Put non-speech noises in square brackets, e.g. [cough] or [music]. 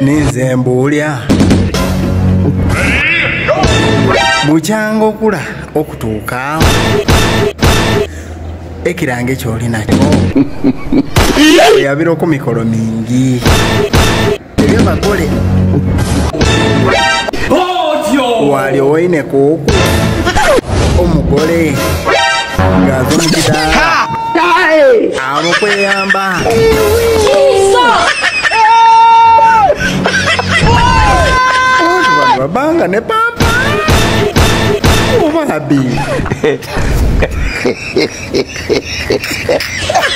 ninze mbuulya bukyanga okula okutuuka ekiranga ekyolinakyo oyabirako [laughs] mikolo mingi. Ebyabagole wali owaineku omugole. Ng'aza mu kidaala amukweyamba babanga ne pampa obabi [laughs]